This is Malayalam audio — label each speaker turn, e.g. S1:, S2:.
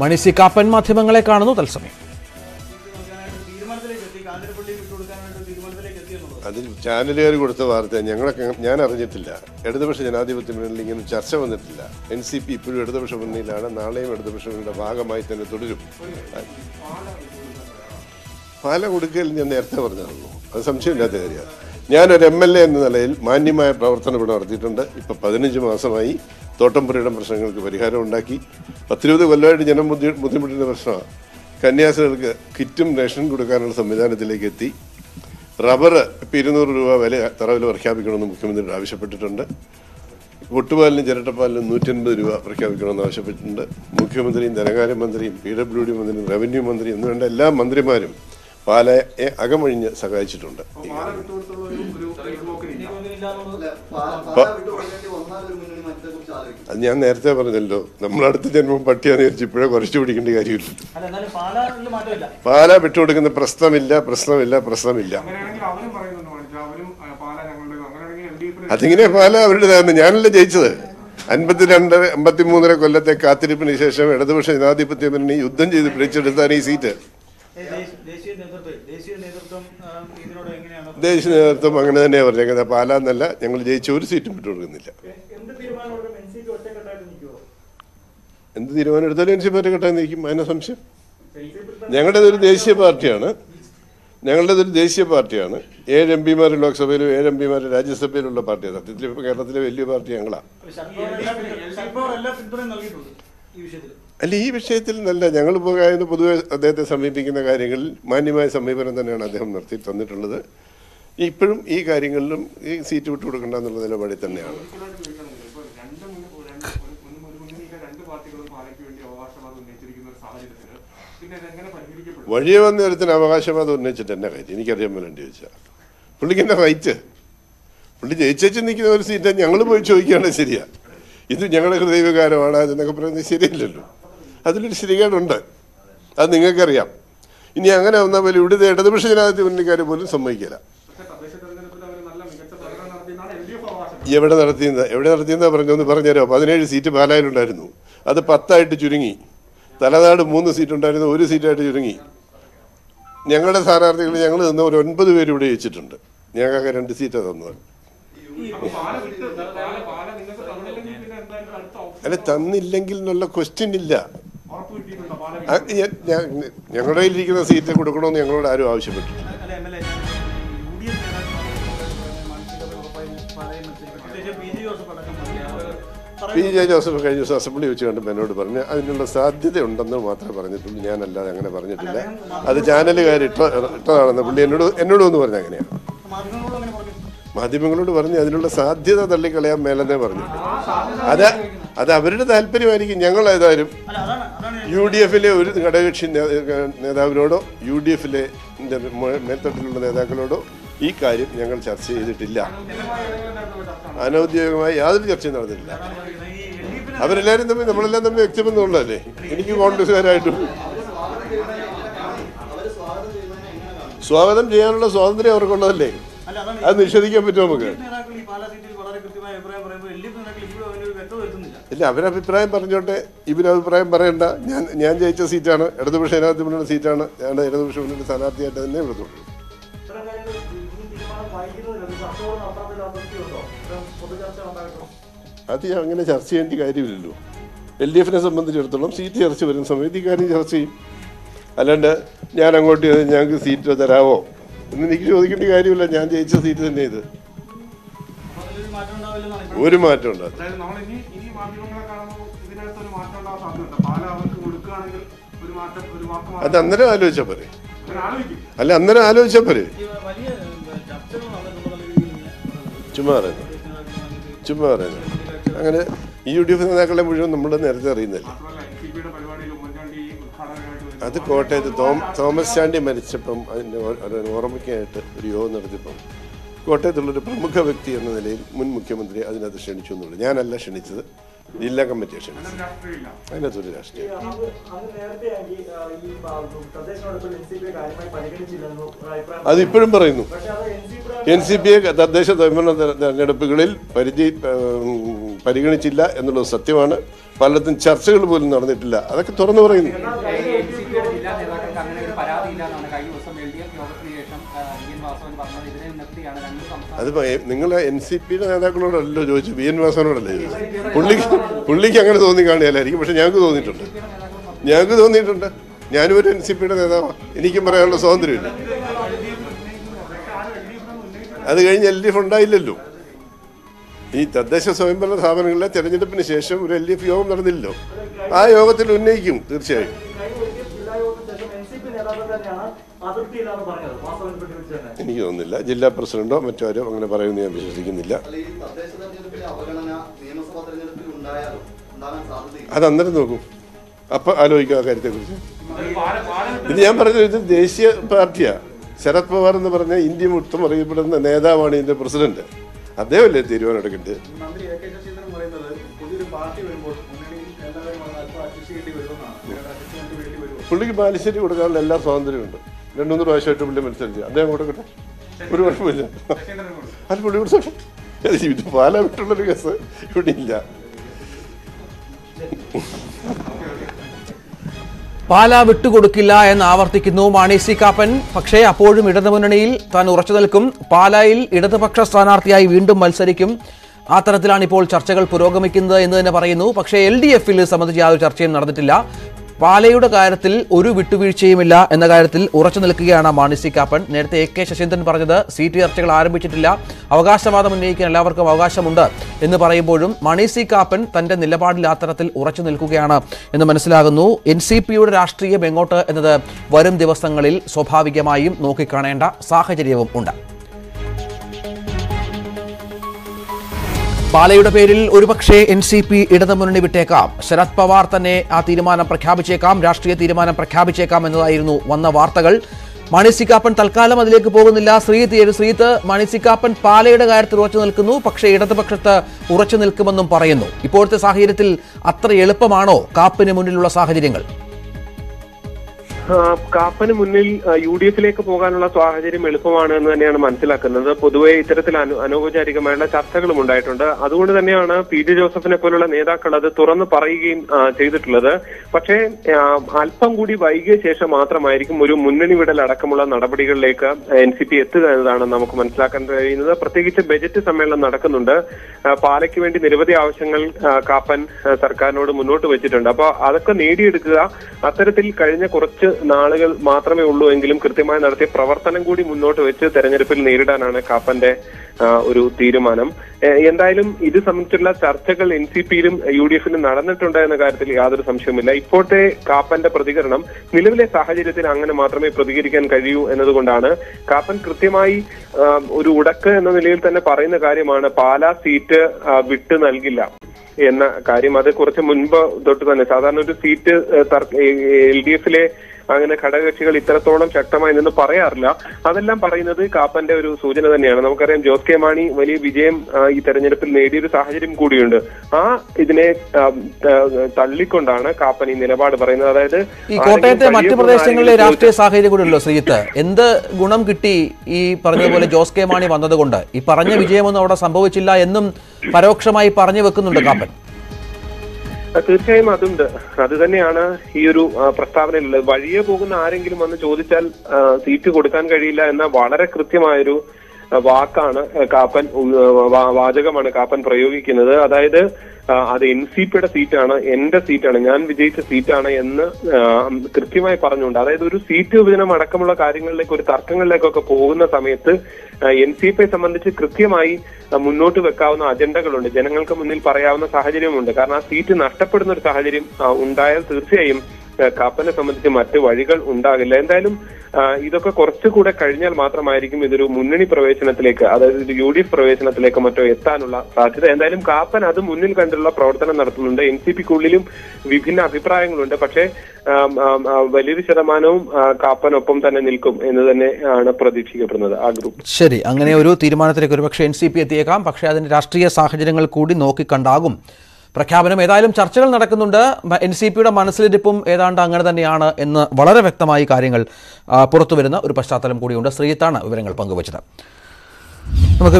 S1: മണി സി കാപ്പൻ മാധ്യമങ്ങളെ കാണുന്നു തത്സമയം.
S2: അതിൽ ചാനലുകാർ കൊടുത്ത വാർത്ത ഞങ്ങളൊക്കെ ഞാൻ അറിഞ്ഞിട്ടില്ല. ഇടതുപക്ഷ ജനാധിപത്യ മുന്നണിയിൽ ഇങ്ങനെ ചർച്ച വന്നിട്ടില്ല. എൻ സി പി ഇപ്പോഴും ഇടതുപക്ഷ മുന്നണിയിലാണ്. നാളെയും ഇടതുപക്ഷ മുന്നണിയുടെ ഭാഗമായി തന്നെ തുടരും. പാല കൊടുക്കൽ ഞാൻ നേരത്തെ പറഞ്ഞതാണല്ലോ അത് സംശയമില്ലാത്ത കാര്യമാണ്. ഞാനൊരു എം എൽ എ എന്ന നിലയിൽ മാന്യമായ പ്രവർത്തനം ഇവിടെ നടത്തിയിട്ടുണ്ട്. ഇപ്പം പതിനഞ്ച് മാസമായി തോട്ടംപുരയുടെ പ്രശ്നങ്ങൾക്ക് പരിഹാരം ഉണ്ടാക്കി. പത്തിരുപത് കൊല്ലമായിട്ട് ജനം ബുദ്ധി ബുദ്ധിമുട്ടുന്ന പ്രശ്നമാണ്. കന്യാസ്ത്രീകൾക്ക് കിറ്റും റേഷൻ കൊടുക്കാനുള്ള സംവിധാനത്തിലേക്ക് എത്തി. റബ്ബർ ഇപ്പം ഇരുന്നൂറ് രൂപ വില തറവിൽ പ്രഖ്യാപിക്കണമെന്ന് മുഖ്യമന്ത്രി ആവശ്യപ്പെട്ടിട്ടുണ്ട്. ഒട്ടുപാലിനും ചിരട്ടപ്പാലിനും നൂറ്റൻപത് രൂപ പ്രഖ്യാപിക്കണമെന്ന് ആവശ്യപ്പെട്ടിട്ടുണ്ട്. മുഖ്യമന്ത്രിയും ധനകാര്യമന്ത്രിയും പി ഡബ്ല്യു ഡി മന്ത്രിയും റവന്യൂ മന്ത്രിയും എന്നുവേണ്ട എല്ലാ മന്ത്രിമാരും പാലയെ അകമൊഴിഞ്ഞ് സഹായിച്ചിട്ടുണ്ട്. അത് ഞാൻ നേരത്തെ പറഞ്ഞല്ലോ നമ്മളടുത്ത ജന്മം പട്ടിയാന്ന് വിചാരിച്ച് ഇപ്പോഴേ കുറച്ച് പിടിക്കേണ്ട കാര്യമില്ല.
S3: അല്ല എന്നാലും പാലാറിൽ മാറ്റമില്ല.
S2: പാല വിട്ടുകൊടുക്കുന്ന പ്രശ്നമില്ല പ്രശ്നമില്ല പ്രശ്നമില്ല. അതിങ്ങനെ പാല അവരുടേതാണ് ഞാനല്ല ജയിച്ചത്. അൻപത്തിരണ്ട് അമ്പത്തിമൂന്നര കൊല്ലത്തെ കാത്തിരിപ്പിന് ശേഷം ഇടതുപക്ഷ ജനാധിപത്യ മുന്നണി യുദ്ധം ചെയ്ത് പിടിച്ചെടുത്താണ് ഈ സീറ്റ്.
S3: ദേശീയ നേതൃത്വം
S2: അങ്ങനെ തന്നെയാണ് പറഞ്ഞേക്കുന്നത്. പാലാ എന്നല്ല ഞങ്ങൾ ജയിച്ച ഒരു സീറ്റും വിട്ടുകൊടുക്കുന്നില്ല
S3: എന്ത് തീരുമാനം എൻ സി പി നിൽക്കുമോ
S2: എന്ത് തീരുമാനം എടുത്താലും എൻ സി പി ഒറ്റക്കെട്ടായി നിൽക്കും. അതിനെ സംശയം. ഞങ്ങളുടെ ഒരു ദേശീയ പാർട്ടിയാണ്. ഞങ്ങളുടെ ഒരു ദേശീയ പാർട്ടിയാണ്. ഏഴ് എം പിമാർ ലോക്സഭയിലും ഏഴ് എം പിമാർ രാജ്യസഭയിലുള്ള പാർട്ടിയാണ് സത്യത്തിൽ ഇപ്പോൾ കേരളത്തിലെ വലിയ പാർട്ടി ഞങ്ങളാണ് അല്ല ഈ വിഷയത്തിൽ നല്ല ഞങ്ങൾ പോകാതെ പൊതുവെ അദ്ദേഹത്തെ സമീപിക്കുന്ന കാര്യങ്ങളിൽ മാന്യമായ സമീപനം തന്നെയാണ് അദ്ദേഹം നടത്തി തന്നിട്ടുള്ളത്. ഇപ്പോഴും ഈ കാര്യങ്ങളിലും ഈ സീറ്റ് വിട്ടു കൊടുക്കണ്ട എന്നുള്ള നിലപാടിൽ തന്നെയാണ്. വഴിയെ വന്ന നേരത്തിന് അവകാശവാദം ഉന്നയിച്ചിട്ട് എന്നെ കാര്യം? എനിക്കറിയാൻ വേണ്ടി ചോദിച്ചാൽ പുള്ളിക്ക് എന്നെ റൈറ്റ്? പുള്ളി ജയിച്ചു നിൽക്കുന്ന ഒരു സീറ്റ് ഞങ്ങൾ പോയി ചോദിക്കുകയാണ് ശരിയാ. ഇത് ഞങ്ങളുടെ ഹൃദയവികാരമാണ് അതെന്നൊക്കെ പറയുന്നത് ശരിയല്ലല്ലോ. അതിലൊരു ശരികേടുണ്ട് അത് നിങ്ങൾക്കറിയാം. ഇനി അങ്ങനെ വന്നാൽ പോലും ഇവിടുത്തെ ഇടതുപക്ഷ ജനാധിപത്യ മുന്നണിക്കാർ പോലും സമ്മതിക്കില്ല. എവിടെ നടത്തിയെന്ന് എവിടെ നടത്തിയെന്നാ പറഞ്ഞൊന്ന് പറഞ്ഞുതരാം പതിനേഴ് സീറ്റ് പാലായിലുണ്ടായിരുന്നു. അത് പത്തായിട്ട് ചുരുങ്ങി. തലനാട് മൂന്ന് സീറ്റ് ഉണ്ടായിരുന്നു ഒരു സീറ്റായിട്ട് ചുരുങ്ങി. ഞങ്ങളുടെ സ്ഥാനാർത്ഥികൾ ഞങ്ങൾ നിന്ന് ഒരു ഒൻപത് പേര് ഇവിടെ ജയിച്ചിട്ടുണ്ട് ഞങ്ങൾക്ക് രണ്ട് സീറ്റാണ് തന്നത്. അല്ല തന്നില്ലെങ്കിൽ എന്നുള്ള ക്വസ്റ്റ്യൻ ഇല്ല. ഞങ്ങളുടെ ഇരിക്കുന്ന സീറ്റ് കൊടുക്കണമെന്ന് ഞങ്ങളോട് ആരും
S3: ആവശ്യപ്പെട്ടു. പി ജി ജോസഫ്
S2: കഴിഞ്ഞ ദിവസം അസംബ്ലി വെച്ച് കണ്ടപ്പോൾ എന്നോട് പറഞ്ഞു അതിനുള്ള സാധ്യത ഉണ്ടെന്ന് മാത്രമേ പറഞ്ഞിട്ടുള്ളൂ. ഞാനല്ലാതെ അങ്ങനെ പറഞ്ഞിട്ടില്ല. അത് ചാനലുകാർ ഇട്ട ഇട്ടതാണെന്ന് പുള്ളി എന്നോട് എന്നോട് ഒന്ന് പറഞ്ഞു അങ്ങനെയാണ്
S3: മാധ്യമങ്ങളോട് പറഞ്ഞു
S2: അതിനുള്ള സാധ്യത തള്ളിക്കളയാൻ മേലെന്നേ പറഞ്ഞു അത് അത് അവരുടെ താല്പര്യമായിരിക്കും ഞങ്ങൾ ഏതായാലും. യു ഡി എഫിലെ ഒരു ഘടകകക്ഷി നേതാവിനോടോ യു ഡി എഫിലെ മേൽത്തട്ടിലുള്ള നേതാക്കളോടോ ഈ കാര്യം ഞങ്ങൾ ചർച്ച ചെയ്തിട്ടില്ല. അനൗദ്യോഗികമായി യാതൊരു ചർച്ചയും നടന്നിട്ടില്ല. അവരെല്ലാവരും തമ്മിൽ നമ്മളെല്ലാം തമ്മിൽ വ്യക്തിബന്ധമുള്ളതല്ലേ എനിക്ക് കോൺഗ്രസ്സുകാരായിട്ടും. സ്വാഗതം ചെയ്യാനുള്ള സ്വാതന്ത്ര്യം അവർക്കുള്ളതല്ലേ? അത് നിഷേധിക്കാൻ പറ്റുമോ നമുക്ക്? ഇല്ല അവരഭിപ്രായം പറഞ്ഞോട്ടെ. ഇവരഭിപ്രായം പറയണ്ട. ഞാൻ ഞാൻ ജയിച്ച സീറ്റാണ്. ഇടതുപക്ഷ ജനാധിപത്യ മുന്നണിയുടെ സീറ്റാണ്. ഞാൻ ഇടതുപക്ഷ മുന്നണി സ്ഥാനാർത്ഥിയായിട്ട് തന്നെ
S3: ഉണ്ടായിട്ടുണ്ടോ?
S2: അത് അങ്ങനെ ചർച്ച ചെയ്യേണ്ട കാര്യമില്ലല്ലോ. എൽ ഡി എഫിനെ സംബന്ധിച്ചിടത്തോളം സീറ്റ് ചർച്ച വരുന്ന സമയത്ത് ഈ കാര്യം ചർച്ച ചെയ്യും. അല്ലാണ്ട് ഞാൻ അങ്ങോട്ട് ഞങ്ങൾക്ക് സീറ്റ് തരാവോ? എന്ന് എനിക്ക് ചോദിക്കേണ്ട കാര്യമില്ല. ഞാൻ ജയിച്ച സീറ്റ് തന്നെ ഇത്. ഒരു മാറ്റം അത് അന്നേരം ആലോചിച്ചാൽ പോരെ. അല്ല അന്നേരം ആലോചിച്ചാൽ പോരെ. ചുമ്മാ ചുമ്മാ പറയുന്നത് അങ്ങനെ ഈ യു ഡി എഫ് നേതാക്കളെ മുഴുവൻ നമ്മൾ നേരത്തെ അറിയുന്നില്ല. അത് കോട്ടയത്ത് തോമസ് ചാണ്ടി മരിച്ചപ്പം അതിന്റെ ഓർമ്മയ്ക്കായിട്ട് ഒരു യോഗം നടത്തിയപ്പം കോട്ടയത്തുള്ളൊരു പ്രമുഖ വ്യക്തി എന്ന നിലയിൽ മുൻ മുഖ്യമന്ത്രി അതിനകത്ത് ക്ഷണിച്ചു എന്നുള്ളൂ. ഞാനല്ല ക്ഷണിച്ചത്. ജില്ലാ കമ്മിറ്റിയെ ക്ഷണിച്ചത്
S4: അങ്ങനെ
S2: അതിനകത്തൊരു രാഷ്ട്രീയം.
S5: അഭിപ്രായം
S2: അതിപ്പോഴും പറയുന്നു.
S5: അത് എൻ സി
S2: പി എ തദ്ദേശ സ്വയംഭരണ തെര- തെരഞ്ഞെടുപ്പുകളിൽ പരിധി പരിഗണിച്ചില്ല എന്നുള്ളത് സത്യമാണ്. പലയിടത്തും ചർച്ചകൾ പോലും നടന്നിട്ടില്ല. അതൊക്കെ തുറന്നു പറയുന്നു. അത് നിങ്ങൾ എൻ സി പിയുടെ നേതാക്കളോടല്ലോ ചോദിച്ചു വി എൻ വാസനോടല്ലേ ചോദിച്ചു പുള്ളിക്ക് പുള്ളിക്ക് അങ്ങനെ തോന്നി കാണിയാലായിരിക്കും. പക്ഷെ ഞങ്ങൾക്ക് തോന്നിയിട്ടുണ്ട്. ഞങ്ങൾക്ക് തോന്നിയിട്ടുണ്ട്. ഞാനും ഒരു എൻ സി പിയുടെ നേതാവാണ് എനിക്കും പറയാനുള്ള സ്വാതന്ത്ര്യമില്ല. അത് കഴിഞ്ഞ് എൽ ഡി എഫ് ഉണ്ടായില്ലല്ലോ. ഈ തദ്ദേശ സ്വയംഭരണ സ്ഥാപനങ്ങളിലെ തെരഞ്ഞെടുപ്പിന് ശേഷം ഒരു എൽ ഡി എഫ് യോഗം നടന്നില്ലല്ലോ. ആ യോഗത്തിൽ ഉന്നയിക്കും തീർച്ചയായും. എനിക്ക് തോന്നുന്നില്ല. ജില്ലാ പ്രസിഡന്റോ മറ്റാരോ അങ്ങനെ പറയുമെന്ന് ഞാൻ വിശ്വസിക്കുന്നില്ല. അത് അന്നേരം നോക്കും. അപ്പൊ ആലോചിക്കും ആ കാര്യത്തെക്കുറിച്ച്. ഇത് ഞാൻ പറഞ്ഞത് ഇത് ദേശീയ പാർട്ടിയാണ് ശരത് പവാർ എന്ന് പറഞ്ഞ ഇന്ത്യ മൊത്തം അറിയപ്പെടുന്ന നേതാവാണ് ഇതിന്റെ പ്രസിഡന്റ്. അദ്ദേഹമല്ലേ തീരുമാനം എടുക്കേണ്ടത് പുള്ളിക്ക് ബാലുശ്ശേരി കൊടുക്കാനുള്ള എല്ലാ സ്വാതന്ത്ര്യമുണ്ട് രണ്ടു മൂന്ന് പ്രാവശ്യമായിട്ട് പുള്ളി മത്സരിച്ചു അദ്ദേഹം കൊടുക്കട്ടെ ഒരു കുഴപ്പമില്ല. അത് പുള്ളി കൊടുത്തോട്ടെ ഇത് പാലാ വിട്ടുള്ളൊരു കേസ് ഇവിടെ ഇല്ല.
S1: പാല വിട്ടുകൊടുക്കില്ല എന്ന് ആവർത്തിക്കുന്നു മാണി സി കാപ്പൻ. പക്ഷേ അപ്പോഴും ഇടതുമുന്നണിയിൽ താൻ ഉറച്ചു നിൽക്കും. പാലായിൽ ഇടതുപക്ഷ സ്ഥാനാർത്ഥിയായി വീണ്ടും മത്സരിക്കും. ആ തരത്തിലാണ് ഇപ്പോൾ ചർച്ചകൾ പുരോഗമിക്കുന്നത് എന്ന് തന്നെ പറയുന്നു. പക്ഷേ എൽ ഡി എഫിൽ സംബന്ധിച്ച് യാതൊരു ചർച്ചയും നടന്നിട്ടില്ല. പാലയുടെ കാര്യത്തിൽ ഒരു വിട്ടുവീഴ്ചയുമില്ല എന്ന കാര്യത്തിൽ ഉറച്ചു നിൽക്കുകയാണ് മാണി സി കാപ്പൻ. നേരത്തെ എ കെ ശശീന്ദ്രൻ പറഞ്ഞത് സീറ്റ് ചർച്ചകൾ ആരംഭിച്ചിട്ടില്ല. അവകാശവാദം ഉന്നയിക്കാൻ എല്ലാവർക്കും അവകാശമുണ്ട് എന്ന് പറയുമ്പോഴും മാണി സി കാപ്പൻ തന്റെ നിലപാടിൽ അത്തരത്തിൽ ഉറച്ചു നിൽക്കുകയാണ് എന്ന് മനസ്സിലാകുന്നു. എൻ സി പിയുടെ രാഷ്ട്രീയം എങ്ങോട്ട് എന്നത് വരും ദിവസങ്ങളിൽ സ്വാഭാവികമായും നോക്കിക്കാണേണ്ട സാഹചര്യവും ഉണ്ട്. പാലയുടെ പേരിൽ ഒരുപക്ഷെ എൻ സി പി ഇടതുമുന്നണി വിട്ടേക്കാം. ശരത് പവാർ തന്നെ ആ തീരുമാനം പ്രഖ്യാപിച്ചേക്കാം രാഷ്ട്രീയ തീരുമാനം പ്രഖ്യാപിച്ചേക്കാം എന്നതായിരുന്നു വന്ന വാർത്തകൾ. മണിസിക്കാപ്പൻ തൽക്കാലം അതിലേക്ക് പോകുന്നില്ല. ശ്രീത്ത് ശ്രീത്ത് മണിസിക്കാപ്പൻ പാലയുടെ കാര്യത്തിൽ ഉറച്ചു നിൽക്കുന്നു പക്ഷേ ഇടതുപക്ഷത്ത് ഉറച്ചു നിൽക്കുമെന്നും പറയുന്നു. ഇപ്പോഴത്തെ സാഹചര്യത്തിൽ അത്ര എളുപ്പമാണോ കാപ്പിന് മുന്നിലുള്ള സാഹചര്യങ്ങൾ?
S4: കാപ്പന് മുന്നിൽ യു ഡി എഫിലേക്ക് പോകാനുള്ള സാഹചര്യം എളുപ്പമാണ് എന്ന് തന്നെയാണ് മനസ്സിലാക്കുന്നത്. പൊതുവെ ഇത്തരത്തിൽ അനു- അനൗപചാരികമായുള്ള ചർച്ചകളും ഉണ്ടായിട്ടുണ്ട്. അതുകൊണ്ട് തന്നെയാണ് പി ജെ ജോസഫിനെ പോലുള്ള നേതാക്കൾ അത് തുറന്നു പറയുകയും ചെയ്തിട്ടുള്ളത്. പക്ഷേ അല്പം കൂടി വൈകിയ ശേഷം മാത്രമായിരിക്കും ഒരു മുന്നണി വിടൽ അടക്കമുള്ള നടപടികളിലേക്ക് എൻ സി പി എത്തുക എന്നതാണ് നമുക്ക് മനസ്സിലാക്കാൻ കഴിയുന്നത്. പ്രത്യേകിച്ച് ബജറ്റ് സമ്മേളനം നടക്കുന്നുണ്ട്. പാലയ്ക്ക് വേണ്ടി നിരവധി ആവശ്യങ്ങൾ കാപ്പൻ സർക്കാരിനോട് മുന്നോട്ട് വെച്ചിട്ടുണ്ട്. അപ്പോൾ അതൊക്കെ നേടിയെടുക്കുക അത്തരത്തിൽ കഴിഞ്ഞ കുറച്ച് നാളുകൾ മാത്രമേ ഉള്ളൂ എങ്കിലും കൃത്യമായി നടത്തിയ പ്രവർത്തനം കൂടി മുന്നോട്ട് വെച്ച് തെരഞ്ഞെടുപ്പിൽ നേരിടാനാണ് കാപ്പന്റെ ഒരു തീരുമാനം. എന്തായാലും ഇത് സംബന്ധിച്ചുള്ള ചർച്ചകൾ എൻ സി പിയിലും യു ഡി എഫിലും നടന്നിട്ടുണ്ട് എന്ന കാര്യത്തിൽ യാതൊരു സംശയവുമില്ല. ഇപ്പോഴത്തെ കാപ്പന്റെ പ്രതികരണം നിലവിലെ സാഹചര്യത്തിൽ അങ്ങനെ മാത്രമേ പ്രതികരിക്കാൻ കഴിയൂ എന്നതുകൊണ്ടാണ്. കാപ്പൻ കൃത്യമായി ഒരു ഉടക്ക് എന്ന നിലയിൽ തന്നെ പറയുന്ന കാര്യമാണ് പാലാ സീറ്റ് വിട്ടു നൽകില്ല എന്ന കാര്യം. അത് കുറച്ച് മുൻപ് തൊട്ട് തന്നെ. സാധാരണ ഒരു സീറ്റ് എൽ ഡി എഫിലെ അങ്ങനെ ഘടകകക്ഷികൾ ഇത്രത്തോളം ശക്തമായി നിന്ന് പറയാറില്ല. അതെല്ലാം പറയുന്നത് കാപ്പന്റെ ഒരു സൂചന തന്നെയാണ്. നമുക്കറിയാം ജോസ് കെ മാണി വലിയ വിജയം ഈ തെരഞ്ഞെടുപ്പിൽ നേടിയൊരു സാഹചര്യം കൂടിയുണ്ട്. ആ ഇതിനെ തള്ളിക്കൊണ്ടാണ് കാപ്പൻ ഈ നിലപാട് പറയുന്നത്. അതായത്
S1: ഈ കോട്ടയത്തെ മറ്റു പ്രദേശങ്ങളിലെ രാഷ്ട്രീയ സാഹചര്യം കൂടിയല്ലോ ശ്രീജിത്ത്? എന്ത് ഗുണം കിട്ടി ഈ പറഞ്ഞതുപോലെ ജോസ് കെ മാണി വന്നതുകൊണ്ട്? ഈ പറഞ്ഞ വിജയമൊന്നും അവിടെ സംഭവിച്ചില്ല എന്നും പരോക്ഷമായി പറഞ്ഞു വെക്കുന്നുണ്ട് കാപ്പൻ.
S4: തീർച്ചയായും അതുണ്ട്. അത് തന്നെയാണ് ഈ ഒരു പ്രസ്താവനയിലുള്ളത്. വഴിയെ പോകുന്ന ആരെങ്കിലും വന്ന് ചോദിച്ചാൽ സീറ്റ് കൊടുക്കാൻ കഴിയില്ല എന്ന വളരെ കൃത്യമായൊരു വാക്കാണ് കാപ്പൻ വാചകമാണ് കാപ്പൻ പ്രയോഗിക്കുന്നത്. അതായത് അത് എൻ സി പിയുടെ സീറ്റാണ് എന്റെ സീറ്റാണ് ഞാൻ വിജയിച്ച സീറ്റാണ് എന്ന് കൃത്യമായി പറഞ്ഞുകൊണ്ട് അതായത് ഒരു സീറ്റ് വിഭജനം അടക്കമുള്ള കാര്യങ്ങളിലേക്ക് ഒരു തർക്കങ്ങളിലേക്കൊക്കെ പോകുന്ന സമയത്ത് എൻ സി പിയെ സംബന്ധിച്ച് കൃത്യമായി മുന്നോട്ട് വെക്കാവുന്ന അജണ്ടകളുണ്ട്. ജനങ്ങൾക്ക് മുന്നിൽ പറയാവുന്ന സാഹചര്യമുണ്ട് കാരണം ആ സീറ്റ് നഷ്ടപ്പെടുന്ന ഒരു സാഹചര്യം ഉണ്ടായാൽ തീർച്ചയായും കാപ്പനെ സംബന്ധിച്ച് മറ്റ് വഴികൾ ഉണ്ടാകില്ല. എന്തായാലും ഇതൊക്കെ കുറച്ചുകൂടെ കഴിഞ്ഞാൽ മാത്രമായിരിക്കും ഇതൊരു മുന്നണി പ്രവേശനത്തിലേക്ക് അതായത് യു ഡി എഫ് പ്രവേശനത്തിലേക്ക് മറ്റോ എത്താനുള്ള സാധ്യത. എന്തായാലും കാപ്പൻ അത് മുന്നിൽ കണ്ടുള്ള പ്രവർത്തനം നടത്തുന്നുണ്ട്. എൻ സി പിക്കുള്ളിലും വിഭിന്ന അഭിപ്രായങ്ങളുണ്ട്. പക്ഷേ വലിയൊരു ശതമാനവും കാപ്പനൊപ്പം തന്നെ നിൽക്കും എന്ന് തന്നെ ആണ് പ്രതീക്ഷിക്കപ്പെടുന്നത് ആ ഗ്രൂപ്പ്.
S1: ശരി അങ്ങനെ ഒരു തീരുമാനത്തിലേക്ക് ഒരു പക്ഷേ എൻ സി പി എത്തിയേക്കാം. പക്ഷേ അതിന്റെ രാഷ്ട്രീയ സാഹചര്യങ്ങൾ കൂടി നോക്കിക്കണ്ടാകും. പ്രഖ്യാപനം ഏതായാലും ചർച്ചകൾ നടക്കുന്നുണ്ട്. എൻ സി പിയുടെ മനസ്സിലിരിപ്പും ഏതാണ്ട് അങ്ങനെ തന്നെയാണ് എന്ന് വളരെ വ്യക്തമായി കാര്യങ്ങൾ പുറത്തുവരുന്ന ഒരു പശ്ചാത്തലം കൂടിയുണ്ട്. ശ്രീത്താണ് വിവരങ്ങൾ പങ്കുവച്ചത്. നമുക്ക്